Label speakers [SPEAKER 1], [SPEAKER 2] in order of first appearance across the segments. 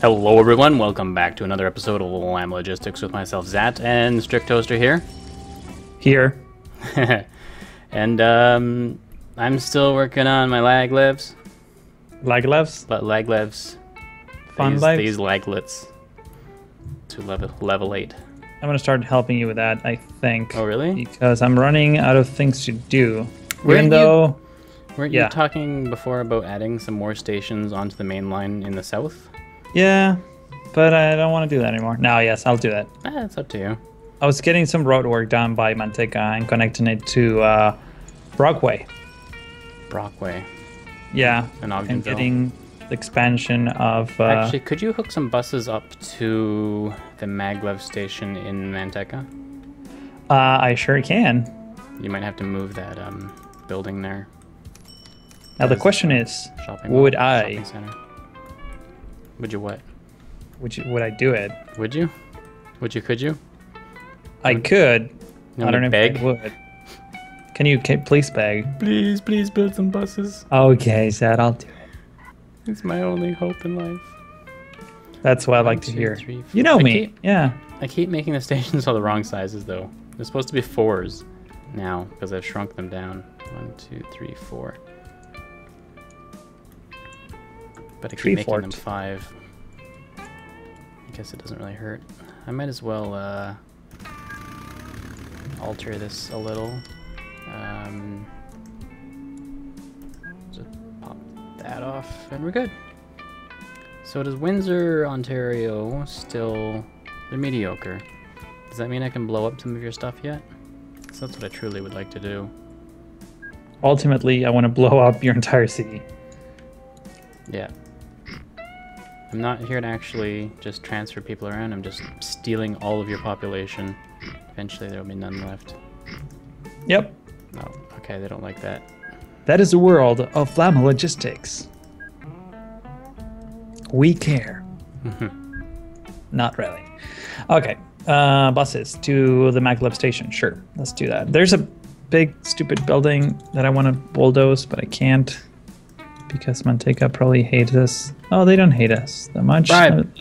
[SPEAKER 1] Hello everyone, welcome back to another episode of Little Lamb Logistics with myself, Zhatt, and Strictoaster here.
[SPEAKER 2] Here.
[SPEAKER 1] and um, I'm still working on my lag lives,
[SPEAKER 2] Lag levs?
[SPEAKER 1] but lag lives,
[SPEAKER 2] Fun
[SPEAKER 1] these,
[SPEAKER 2] lives?
[SPEAKER 1] these laglets to level level eight.
[SPEAKER 2] I'm gonna start helping you with that, I think.
[SPEAKER 1] Oh really?
[SPEAKER 2] Because I'm running out of things to do.
[SPEAKER 1] Weren't
[SPEAKER 2] Even
[SPEAKER 1] you-
[SPEAKER 2] though
[SPEAKER 1] Weren't
[SPEAKER 2] Yeah.
[SPEAKER 1] you talking before about adding some more stations onto the main line in the south?
[SPEAKER 2] Yeah. But I don't want to do that anymore. Now yes, I'll do that.
[SPEAKER 1] Ah, it's up to you.
[SPEAKER 2] I was getting some road work done by Manteca and connecting it to uh Brockway.
[SPEAKER 1] Brockway
[SPEAKER 2] Yeah.
[SPEAKER 1] and
[SPEAKER 2] And getting the expansion of uh
[SPEAKER 1] Actually, could you hook some buses up to the maglev station in Manteca?
[SPEAKER 2] uh I sure can.
[SPEAKER 1] You might have to move that um, building there.
[SPEAKER 2] Now the question is, Would I?
[SPEAKER 1] Shopping center. Would you what?
[SPEAKER 2] would you, would I do it?
[SPEAKER 1] Would you? Would you? Could you?
[SPEAKER 2] I could.
[SPEAKER 1] You
[SPEAKER 2] I don't know
[SPEAKER 1] beg?
[SPEAKER 2] if I would. Can you ca- please beg?
[SPEAKER 1] Please, please build some buses.
[SPEAKER 2] Okay, Zed, I'll do it.
[SPEAKER 1] It's my only hope in life.
[SPEAKER 2] That's what I
[SPEAKER 1] One,
[SPEAKER 2] like to hear.
[SPEAKER 1] three,
[SPEAKER 2] You know
[SPEAKER 1] I
[SPEAKER 2] me.
[SPEAKER 1] keep-
[SPEAKER 2] Yeah.
[SPEAKER 1] I keep making the stations all the wrong sizes though. They're supposed to be fours now because I've shrunk them down. One, two, three, four. But I keep making them five. I guess it doesn't really hurt. I might as well uh, alter this a little. Um, just pop that off and we're good. So does Windsor, Ontario still... They're mediocre. Does that mean I can blow up some of your stuff yet? 'Cause that's what I truly would like to do.
[SPEAKER 2] Ultimately, I want to blow up your entire city.
[SPEAKER 1] Yeah. I'm not here to actually just transfer people around, I'm just stealing all of your population. Eventually there will be none left.
[SPEAKER 2] Yep.
[SPEAKER 1] Oh, okay, they don't like that.
[SPEAKER 2] That is the world of Llama Logistics. We care. Not really. Okay. Uh, buses to the maglev station. Sure. Let's do that. There's a big, stupid building that I want to bulldoze, but I can't because Manteca probably hates us. Oh, they don't hate us that much.
[SPEAKER 1] Bribe.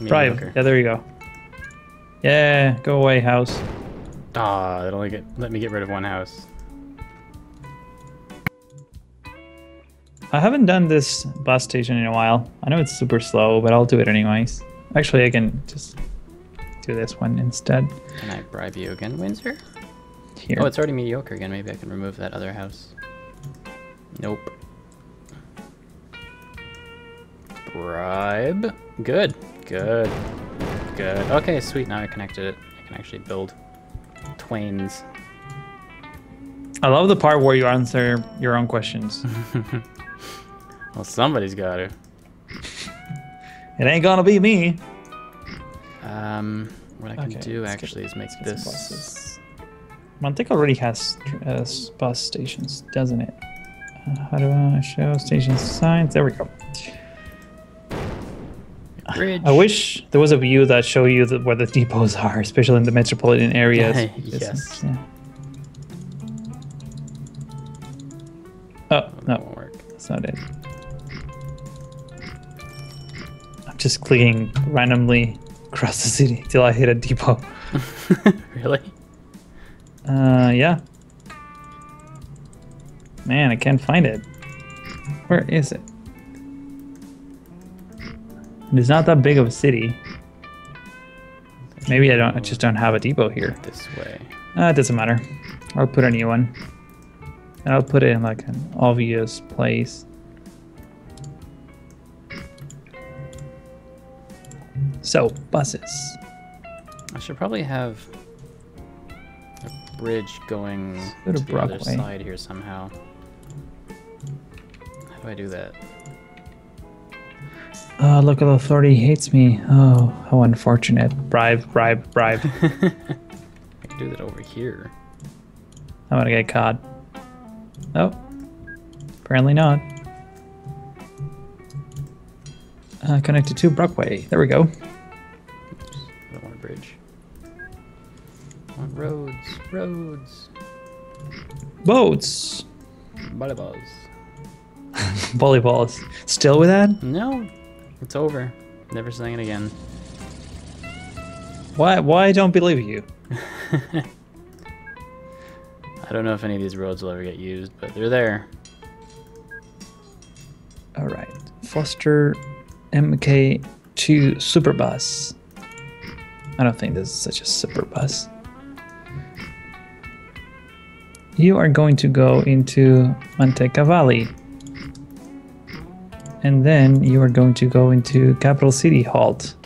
[SPEAKER 2] Bribe. Yeah, there you go. Yeah, go away, house.
[SPEAKER 1] Ah, they only get let me get rid of one house.
[SPEAKER 2] I haven't done this bus station in a while. I know it's super slow, but I'll do it anyways. Actually, I can just do this one instead.
[SPEAKER 1] Can I bribe you again, Windsor?
[SPEAKER 2] Here.
[SPEAKER 1] Oh, it's already mediocre again. Maybe I can remove that other house. Nope. Bribe. Good. Good. Good. Okay, sweet. Now I connected it. I can actually build twains.
[SPEAKER 2] I love the part where you answer your own questions.
[SPEAKER 1] Well, somebody's got to.
[SPEAKER 2] it ain't gonna be me.
[SPEAKER 1] Um, what I can
[SPEAKER 2] Okay,
[SPEAKER 1] do
[SPEAKER 2] let's get-
[SPEAKER 1] actually is make
[SPEAKER 2] Let's get some
[SPEAKER 1] this.
[SPEAKER 2] Manteca already has uh, bus stations, doesn't it? Uh, how do I show station signs? There we go.
[SPEAKER 1] Bridge.
[SPEAKER 2] I wish there was a view that show you the, where the depots are, especially in the metropolitan areas.
[SPEAKER 1] Yes.
[SPEAKER 2] Yeah. Oh
[SPEAKER 1] That
[SPEAKER 2] no,
[SPEAKER 1] won't work.
[SPEAKER 2] that's not it. I'm just clicking randomly across the city till I hit a depot.
[SPEAKER 1] really?
[SPEAKER 2] Uh, yeah. Man, I can't find it. Where is it? It's not that big of a city. Maybe I don't. I just don't have a depot here.
[SPEAKER 1] This way.
[SPEAKER 2] Uh, it doesn't matter. I'll put a new one. And I'll put it in like an obvious place. So, buses.
[SPEAKER 1] I should probably have a bridge going
[SPEAKER 2] Go to
[SPEAKER 1] to the other side here somehow. How do I do that?
[SPEAKER 2] Oh, local authority hates me. Oh, how unfortunate. Bribe, bribe, bribe.
[SPEAKER 1] I can do that over here.
[SPEAKER 2] I'm gonna get caught. Oh, apparently not. Uh, connected to Brockway. There we go.
[SPEAKER 1] Oops, I don't want a bridge. I want roads, roads,
[SPEAKER 2] Boats.
[SPEAKER 1] volleyballs.
[SPEAKER 2] Volleyballs. Still with that?
[SPEAKER 1] No, it's over. Never saying it again.
[SPEAKER 2] Why? Why I don't believe you?
[SPEAKER 1] I don't know if any of these roads will ever get used, but they're there.
[SPEAKER 2] All right. Foster MK2 super bus. I don't think this is such a super bus. You are going to go into Manteca Valley. And then you are going to go into Capital City Halt.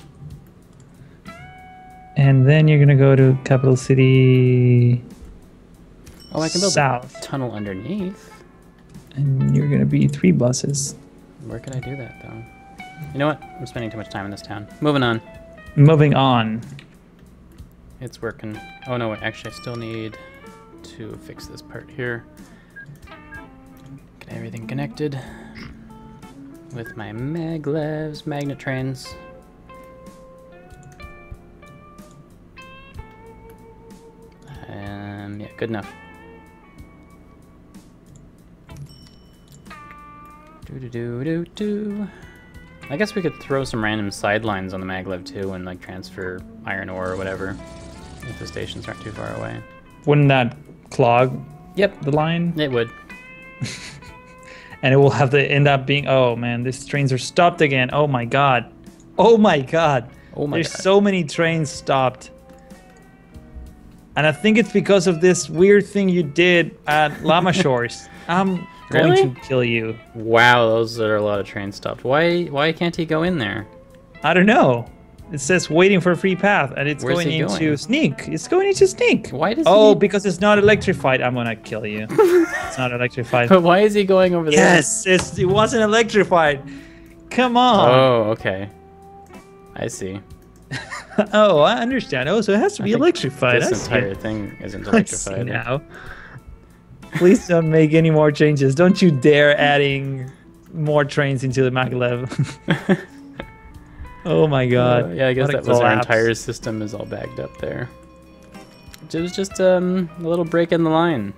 [SPEAKER 2] And then you're going to go to Capital City
[SPEAKER 1] Oh, I can build
[SPEAKER 2] South.
[SPEAKER 1] a tunnel underneath.
[SPEAKER 2] And you're going to be three buses.
[SPEAKER 1] Where can I do that, though? You know what? I'm spending too much time in this town. Moving on.
[SPEAKER 2] Moving on.
[SPEAKER 1] It's working. Oh, no, wait. Actually, I still need to fix this part here. Get everything connected with my maglevs, magnet trains. Um, yeah, good enough. Do do do do do. I guess we could throw some random sidelines on the maglev too, and like transfer iron ore or whatever, if the stations aren't too far away.
[SPEAKER 2] Wouldn't that clog
[SPEAKER 1] Yep,
[SPEAKER 2] the line?
[SPEAKER 1] it would.
[SPEAKER 2] and it will have to end up being oh man these trains are stopped again. Oh my god. Oh my god.
[SPEAKER 1] Oh my
[SPEAKER 2] there's
[SPEAKER 1] god.
[SPEAKER 2] so many trains stopped. And i think it's because of this weird thing you did at Llama Shores. I'm going to kill you.
[SPEAKER 1] Wow, those are a lot of trains stopped. Why why can't he go in there?
[SPEAKER 2] i don't know it says waiting for a free path and it's
[SPEAKER 1] Where's
[SPEAKER 2] going
[SPEAKER 1] he
[SPEAKER 2] into
[SPEAKER 1] going?
[SPEAKER 2] sneak it's going into sneak
[SPEAKER 1] Why does
[SPEAKER 2] oh
[SPEAKER 1] he
[SPEAKER 2] because it's not electrified i'm gonna kill you it's not electrified
[SPEAKER 1] But why is he going over there?
[SPEAKER 2] yes it's, it wasn't electrified come on
[SPEAKER 1] Oh, okay. I see.
[SPEAKER 2] Oh, I understand. Oh, so it has to be electrified.
[SPEAKER 1] This entire thing isn't electrified.
[SPEAKER 2] now. Please don't make any more changes. Don't you dare adding more trains into the maglev. Oh my god.
[SPEAKER 1] Uh, yeah, I guess
[SPEAKER 2] What
[SPEAKER 1] that was our entire system is all bagged up there. It was just um, a little break in the line.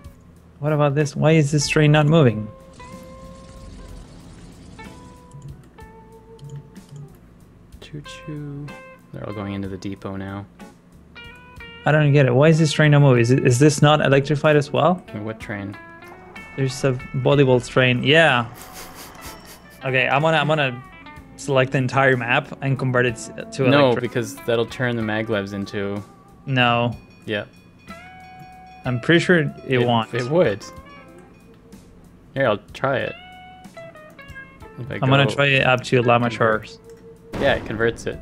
[SPEAKER 2] What about this? Why is this train not moving?
[SPEAKER 1] Choo choo. They're all going into the depot now.
[SPEAKER 2] I don't get it. Why is this train not moving? Is, it, is this not electrified as well?
[SPEAKER 1] What train?
[SPEAKER 2] There's a volleyball train. Yeah. Okay, I'm gonna I'm gonna select the entire map and convert it to
[SPEAKER 1] No, because that'll turn the maglevs into.
[SPEAKER 2] No,
[SPEAKER 1] Yeah.
[SPEAKER 2] I'm pretty sure it,
[SPEAKER 1] It,
[SPEAKER 2] won't.
[SPEAKER 1] It would. Here, I'll try it.
[SPEAKER 2] I'm gonna try it up to Llama Shores.
[SPEAKER 1] Yeah, it converts it.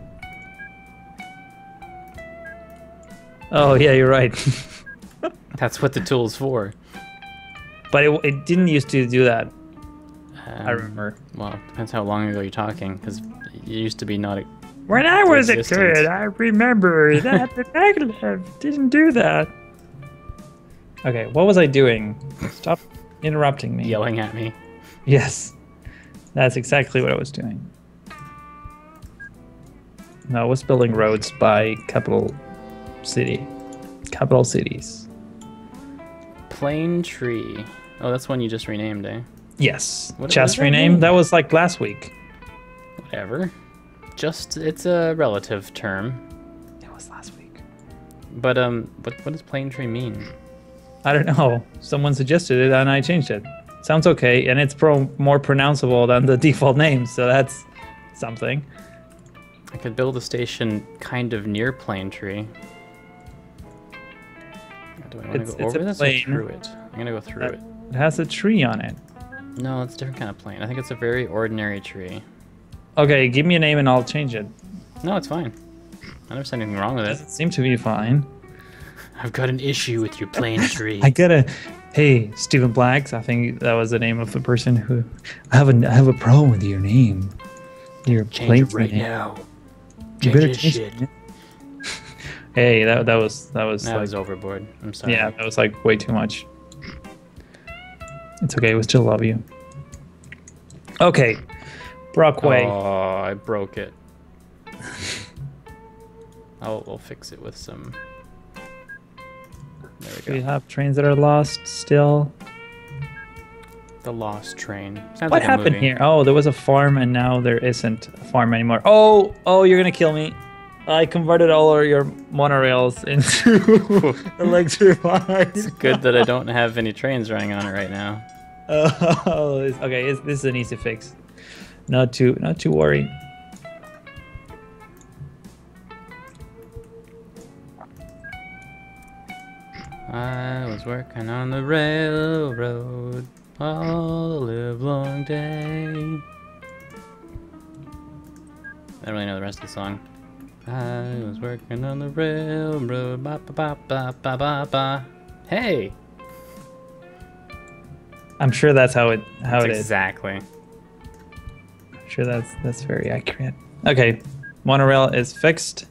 [SPEAKER 2] Oh yeah, you're right.
[SPEAKER 1] That's what the tool's for.
[SPEAKER 2] but it, it didn't used to do that. I
[SPEAKER 1] Um,
[SPEAKER 2] remember.
[SPEAKER 1] Well, depends how long ago you're talking, because it used to be not. A,
[SPEAKER 2] When I was a kid, I remember that the maglev didn't do that. Okay, what was I doing? Stop interrupting me.
[SPEAKER 1] yelling at me.
[SPEAKER 2] Yes, that's exactly what I was doing. No, I was building roads by capital city, capital cities.
[SPEAKER 1] Plain tree. Oh, that's one you just renamed, eh?
[SPEAKER 2] Yes,
[SPEAKER 1] What- what
[SPEAKER 2] just
[SPEAKER 1] that?
[SPEAKER 2] That was like last week.
[SPEAKER 1] Whatever. Just it's a relative term.
[SPEAKER 2] It was last week.
[SPEAKER 1] But um, what what does plain tree mean?
[SPEAKER 2] I don't know. Someone suggested it and I changed it. Sounds okay, and it's pro- more pronounceable than the default name, so that's something.
[SPEAKER 1] I could build a station kind of near plain tree. Do I want to go over this
[SPEAKER 2] plain.
[SPEAKER 1] or through it? I'm gonna go through it.
[SPEAKER 2] It has a tree on it.
[SPEAKER 1] No, it's a different kind of plane. I think it's a very ordinary tree.
[SPEAKER 2] Okay, give me a name and I'll change it.
[SPEAKER 1] No, it's fine. I never said anything wrong with it.
[SPEAKER 2] Doesn't seem to be fine.
[SPEAKER 1] I've got an issue with your plane tree.
[SPEAKER 2] I gotta. Hey, Stephen Blacks. I think that was the name of the person who. I have a I have a problem with your name. Your
[SPEAKER 1] Change it right
[SPEAKER 2] name.
[SPEAKER 1] now.
[SPEAKER 2] You
[SPEAKER 1] Change
[SPEAKER 2] better
[SPEAKER 1] this
[SPEAKER 2] change
[SPEAKER 1] shit.
[SPEAKER 2] it. Hey, that that was that was
[SPEAKER 1] That
[SPEAKER 2] like
[SPEAKER 1] was overboard. I'm sorry.
[SPEAKER 2] yeah, that was like way too much. It's okay. We still love you. Okay, Brockway.
[SPEAKER 1] Oh, I broke it. I'll, we'll fix it with some. There we go.
[SPEAKER 2] We have trains that are lost still.
[SPEAKER 1] The Lost Train. Sounds
[SPEAKER 2] What
[SPEAKER 1] like
[SPEAKER 2] happened here? Oh, there was a farm and now there isn't a farm anymore. Oh, oh, you're gonna kill me. I converted all of your monorails into electric electrified.
[SPEAKER 1] It's good that I don't have any trains running on it right now.
[SPEAKER 2] Oh, it's- okay. It's, this is an easy fix. Not too, not too worried.
[SPEAKER 1] I was working on the railroad all the live long day. I don't really know the rest of the song. I was working on the railroad. Ba ba ba ba ba ba ba. Hey,
[SPEAKER 2] I'm sure that's how it how it is.
[SPEAKER 1] exactly.
[SPEAKER 2] I'm sure that's that's very accurate. Okay, monorail is fixed.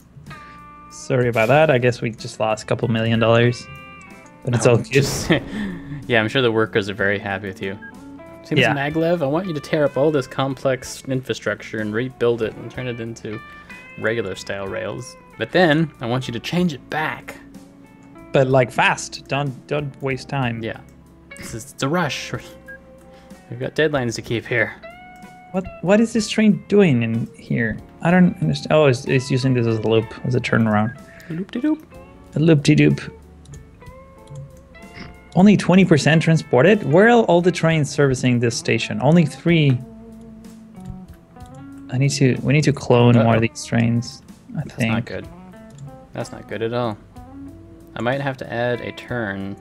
[SPEAKER 2] Sorry about that. I guess we just lost a couple million dollars, but it's oh, all good.
[SPEAKER 1] Just, yeah, I'm sure the workers are very happy with you. See this
[SPEAKER 2] Yeah.
[SPEAKER 1] maglev? I want you to tear up all this complex infrastructure and rebuild it and turn it into regular style rails. But then I want you to change it back.
[SPEAKER 2] But like fast. Don't don't waste time.
[SPEAKER 1] Yeah, this is, it's a rush. We've got deadlines to keep here.
[SPEAKER 2] What what is this train doing in here? I don't understand. Oh, it's, it's using this as a loop, as a turnaround.
[SPEAKER 1] Doop-de-doop.
[SPEAKER 2] A loop de doop. Only 20% transported? Where are all the trains servicing this station? Only three. I need to. We need to clone more
[SPEAKER 1] Uh-oh.
[SPEAKER 2] of these trains. I think.
[SPEAKER 1] That's
[SPEAKER 2] think.
[SPEAKER 1] not good. That's not good at all. I might have to add a turn,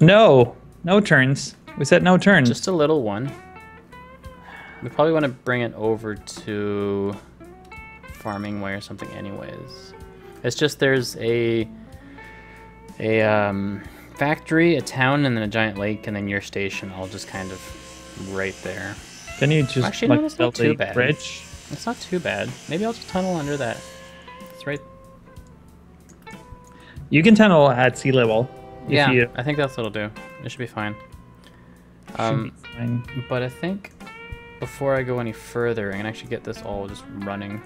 [SPEAKER 2] No, no turns. We said no turns.
[SPEAKER 1] just a little one. We probably want to bring it over to farming way or something anyways. It's just there's a a um, factory, a town, and then a giant lake, and then your station all just kind of right there.
[SPEAKER 2] Can you just
[SPEAKER 1] Actually, no,
[SPEAKER 2] like
[SPEAKER 1] not
[SPEAKER 2] build
[SPEAKER 1] too
[SPEAKER 2] a
[SPEAKER 1] bad.
[SPEAKER 2] bridge?
[SPEAKER 1] It's not too bad. Maybe I'll just tunnel under that. It's right.
[SPEAKER 2] You can tunnel at sea level.
[SPEAKER 1] Yeah,
[SPEAKER 2] you-
[SPEAKER 1] I think that's what'll do. It should be fine.
[SPEAKER 2] should
[SPEAKER 1] Um,
[SPEAKER 2] be fine.
[SPEAKER 1] But I think before I go any further, I can actually get this all just running.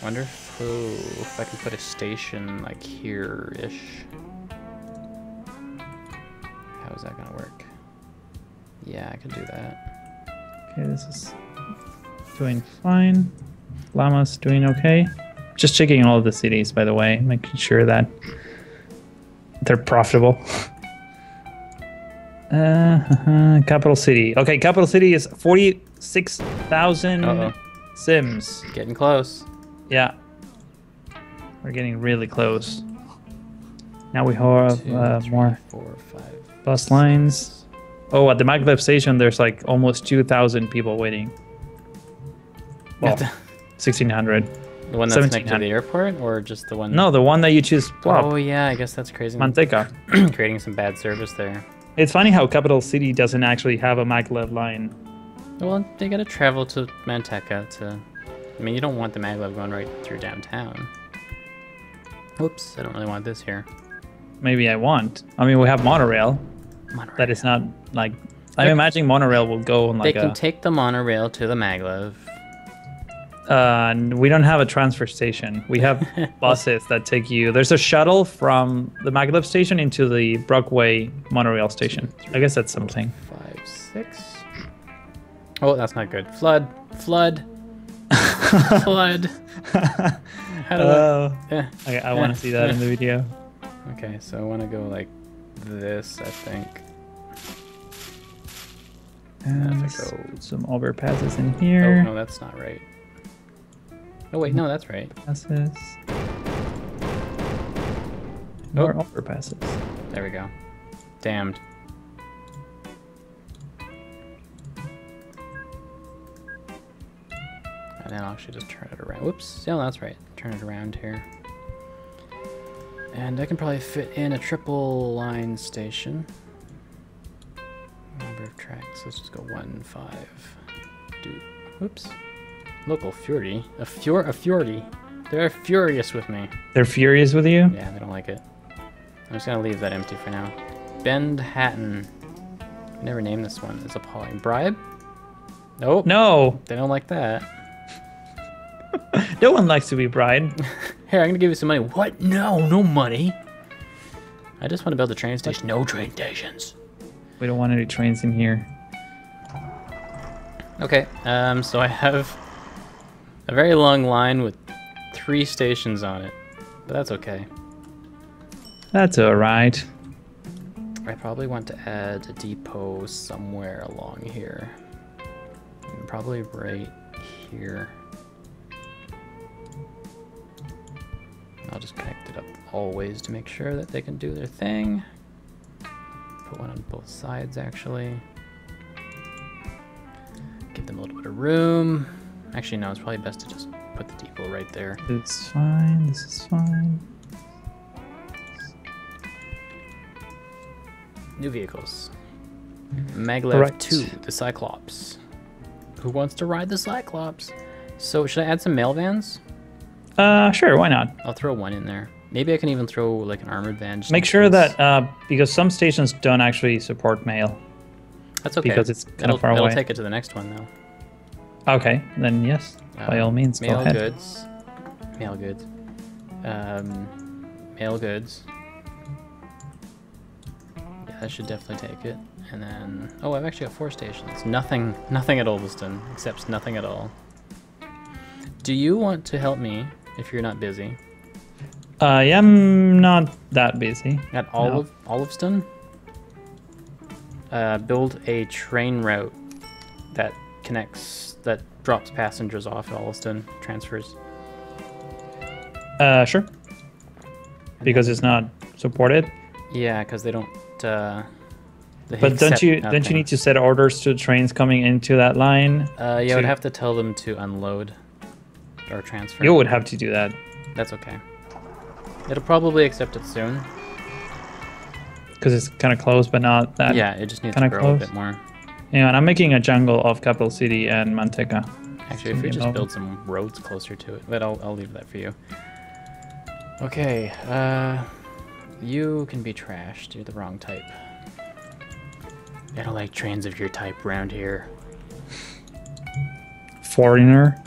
[SPEAKER 1] Wonder if, oh, if I can put a station like here-ish. How is that gonna work? Yeah, I can do that.
[SPEAKER 2] Okay, this is doing fine. Llama's doing okay. Just checking all of the cities, by the way, making sure that they're profitable. Uh, capital city. Okay, capital city is forty-six thousand sims.
[SPEAKER 1] Getting close.
[SPEAKER 2] Yeah, we're getting really close. Now we have
[SPEAKER 1] Two,
[SPEAKER 2] uh,
[SPEAKER 1] three,
[SPEAKER 2] more
[SPEAKER 1] four, five.
[SPEAKER 2] bus lines. Oh, at the maglev station, there's like almost two thousand people waiting. Well, sixteen hundred.
[SPEAKER 1] the one that's connected to the airport, or just the one?
[SPEAKER 2] No, the one that you choose, plop,
[SPEAKER 1] Oh yeah, I guess that's crazy.
[SPEAKER 2] Manteca.
[SPEAKER 1] Creating some bad service there.
[SPEAKER 2] It's funny how capital city doesn't actually have a maglev line.
[SPEAKER 1] Well, they gotta travel to Manteca to. I mean, you don't want the maglev going right through downtown. Whoops, I don't really want this here.
[SPEAKER 2] Maybe I want. I mean, we have monorail.
[SPEAKER 1] Monorail.
[SPEAKER 2] That is not like. I'm imagining monorail will go on like.
[SPEAKER 1] They can
[SPEAKER 2] a.
[SPEAKER 1] take the monorail to the maglev.
[SPEAKER 2] uh, and we don't have a transfer station. We have buses that take you. There's a shuttle from the maglev station into the Brockway monorail station. I guess that's something.
[SPEAKER 1] Five, six. Oh, that's not good. Flood, flood, flood. How do
[SPEAKER 2] Oh,
[SPEAKER 1] I? Yeah.
[SPEAKER 2] okay, I want to see that in the video.
[SPEAKER 1] Okay, so I want to go like this. I think.
[SPEAKER 2] And
[SPEAKER 1] If I go-
[SPEAKER 2] put some overpasses in
[SPEAKER 1] oh,
[SPEAKER 2] here.
[SPEAKER 1] Oh no, that's not right. Oh wait, no, that's right.
[SPEAKER 2] Passes.
[SPEAKER 1] Oh.
[SPEAKER 2] More overpasses.
[SPEAKER 1] There we go. Damned. And then I'll actually just turn it around. Whoops. Yeah, that's right. Turn it around here. And I can probably fit in a triple line station. Tracks. Let's just go one, five. Do. Whoops. Local Fury. A Fjord. A Fjordy. They're furious with me.
[SPEAKER 2] They're furious with you.
[SPEAKER 1] Yeah, they don't like it. I'm just gonna leave that empty for now. Bend Hatton. I never named this one. It's appalling. Bribe? Nope.
[SPEAKER 2] No,
[SPEAKER 1] They don't like that.
[SPEAKER 2] no one likes to be bribed.
[SPEAKER 1] Here, I'm gonna give you some money. What? No, no money. I just want to build a train station. No train stations.
[SPEAKER 2] We don't want any trains in here.
[SPEAKER 1] Okay, um, so I have a very long line with three stations on it, but that's okay.
[SPEAKER 2] That's alright.
[SPEAKER 1] I probably want to add a depot somewhere along here. Probably right here. I'll just connect it up always to make sure that they can do their thing. Put one on both sides actually. Give them a little bit of room. Actually, no, it's probably best to just put the depot right there.
[SPEAKER 2] It's fine. This is fine.
[SPEAKER 1] New vehicles. Maglev
[SPEAKER 2] Right.
[SPEAKER 1] 2, the Cyclops. Who wants to ride the Cyclops? So, should I add some mail vans?
[SPEAKER 2] Uh, sure. Why not?
[SPEAKER 1] I'll throw one in there. Maybe I can even throw like an armored van.
[SPEAKER 2] Make sure that uh, because some stations don't actually support mail.
[SPEAKER 1] That's okay.
[SPEAKER 2] because it's kinda
[SPEAKER 1] it'll,
[SPEAKER 2] far
[SPEAKER 1] it'll
[SPEAKER 2] away.
[SPEAKER 1] take it to the next one though.
[SPEAKER 2] Okay, then yes, by
[SPEAKER 1] Um,
[SPEAKER 2] all means, go
[SPEAKER 1] mail
[SPEAKER 2] ahead.
[SPEAKER 1] goods. Mail goods. Um, mail goods. Yeah, that should definitely take it. And then, oh, I've actually got four stations. Nothing, nothing at Olveston, except nothing at all. Do you want to help me if you're not busy
[SPEAKER 2] I am not that busy.
[SPEAKER 1] at Olive Oliveston? Uh, build a train route that connects, that drops passengers off at Oliveston, transfers.
[SPEAKER 2] Uh, sure. Because it's not supported.
[SPEAKER 1] Yeah, because they don't. Uh, they
[SPEAKER 2] But don't you don't you need to set orders to trains coming into that line?
[SPEAKER 1] Uh, yeah, I would have to tell them to unload or transfer.
[SPEAKER 2] You would have to do that
[SPEAKER 1] That's okay. It'll probably accept it soon.
[SPEAKER 2] because it's kind of close, but not that.
[SPEAKER 1] yeah, it just needs to grow a
[SPEAKER 2] close.
[SPEAKER 1] bit more.
[SPEAKER 2] Yeah, and I'm making a jungle of Capital City and Manteca.
[SPEAKER 1] Actually, if we just build some roads closer to it, but I'll, I'll leave that for you. Okay, uh, you can be trashed. You're the wrong type. I don't like trains of your type around here.
[SPEAKER 2] Foreigner.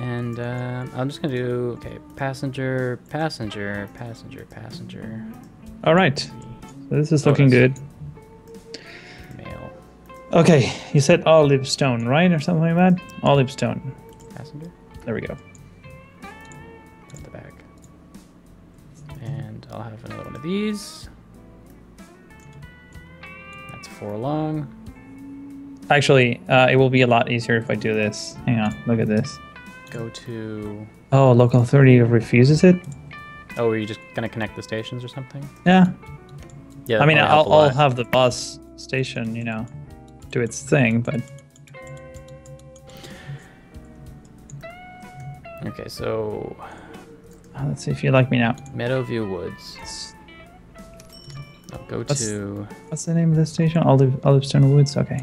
[SPEAKER 1] And uh, I'm just gonna do okay. Passenger, passenger, passenger, passenger.
[SPEAKER 2] All right, so this is looking good.
[SPEAKER 1] Mail,
[SPEAKER 2] Okay, you said olive stone, right, or something like that? Olive stone.
[SPEAKER 1] passenger.
[SPEAKER 2] There we go.
[SPEAKER 1] at the back. And I'll have another one of these. That's four long.
[SPEAKER 2] Actually, uh, it will be a lot easier if I do this. Hang on, look at this.
[SPEAKER 1] Go to.
[SPEAKER 2] Oh, local authority refuses it.
[SPEAKER 1] Oh, are you just gonna connect the stations or something?
[SPEAKER 2] Yeah,
[SPEAKER 1] Yeah.
[SPEAKER 2] I mean, I'll, I'll have the bus station, you know, do its thing, but
[SPEAKER 1] Okay, so
[SPEAKER 2] uh, let's see if you like me now.
[SPEAKER 1] Meadowview Woods. I'll go
[SPEAKER 2] What's-
[SPEAKER 1] to.
[SPEAKER 2] What's the name of the station? Olive Olivestone Woods. Okay.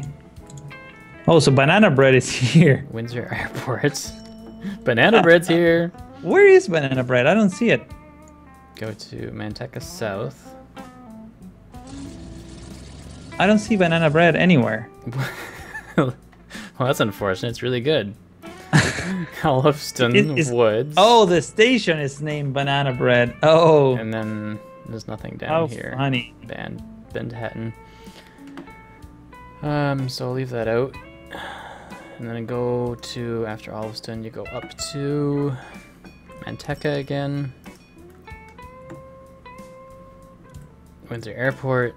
[SPEAKER 2] Oh, so banana bread is here.
[SPEAKER 1] Windsor Airport. Banana Bread's here.
[SPEAKER 2] Where is banana bread? I don't see it.
[SPEAKER 1] Go to Manteca South.
[SPEAKER 2] I don't see banana bread anywhere.
[SPEAKER 1] well, that's unfortunate. It's really good.
[SPEAKER 2] It is-
[SPEAKER 1] Woods.
[SPEAKER 2] Oh, the station is named Banana Bread. Oh,
[SPEAKER 1] And then there's nothing down
[SPEAKER 2] how
[SPEAKER 1] here.
[SPEAKER 2] funny.
[SPEAKER 1] Band Bend Hatton. Um, so I'll leave that out. And then go to after Oliveston, you go up to Manteca again. Windsor Airport.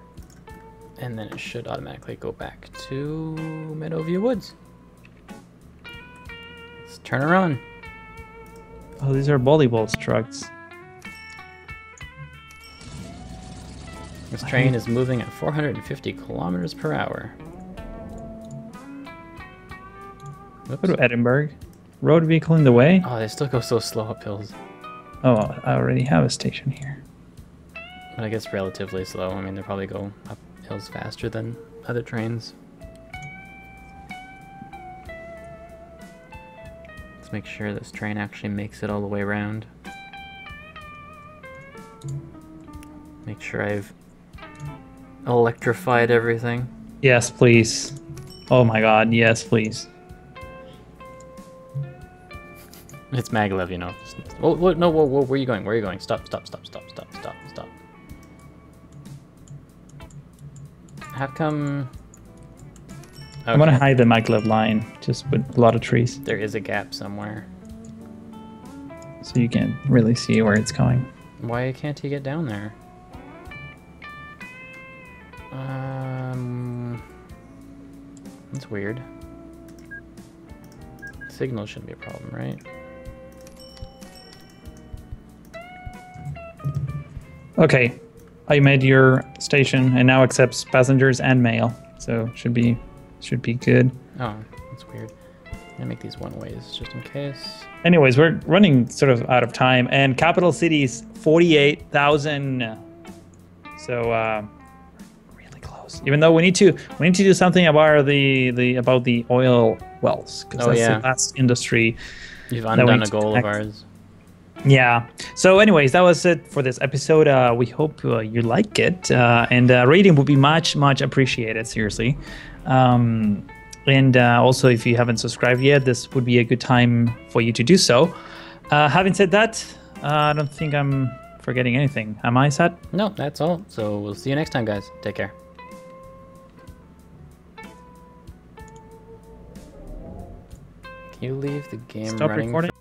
[SPEAKER 1] And then it should automatically go back to Meadowview Woods. Let's turn around.
[SPEAKER 2] Oh, these are volleyballs trucks.
[SPEAKER 1] This train is moving at 450 kilometers per hour.
[SPEAKER 2] Go to Edinburgh. Road vehicle in the way.
[SPEAKER 1] Oh, they still go so slow up hills.
[SPEAKER 2] Oh, I already have a station here.
[SPEAKER 1] But I guess relatively slow. I mean, they probably go up hills faster than other trains. Let's make sure this train actually makes it all the way around. Make sure I've electrified everything.
[SPEAKER 2] Yes, please. Oh my god, yes, please.
[SPEAKER 1] It's maglev, you know. Oh, whoa, no, whoa, whoa, where are you going? Where are you going? Stop, stop, stop, stop, stop, stop, stop. How come...
[SPEAKER 2] I want to hide the maglev line just with a lot of trees
[SPEAKER 1] There is a gap somewhere.
[SPEAKER 2] so you can really see where it's going.
[SPEAKER 1] Why can't he get down there? Um... That's weird. Signal shouldn't be a problem, right?
[SPEAKER 2] Okay, I made your station and now accepts passengers and mail, so should be should be good.
[SPEAKER 1] Oh, that's weird. I'm make these one ways just in case.
[SPEAKER 2] Anyways, we're running sort of out of time, and capital cities forty-eight thousand. So uh, really close. Even though we need to we need to do something about the the about the oil wells because
[SPEAKER 1] Oh,
[SPEAKER 2] that's
[SPEAKER 1] yeah.
[SPEAKER 2] the last industry.
[SPEAKER 1] You've undone a goal of ours.
[SPEAKER 2] Yeah. So, anyways, that was it for this episode. Uh, we hope uh, you like it, uh, and uh, rating would be much, much appreciated. Seriously. Um, and uh, also, if you haven't subscribed yet, this would be a good time for you to do so. Uh, having said that, uh, I don't think I'm forgetting anything. Am I, Zhatt?
[SPEAKER 1] No, that's all. So we'll see you next time, guys. Take care. Can you leave the game
[SPEAKER 2] Stop
[SPEAKER 1] running
[SPEAKER 2] recording?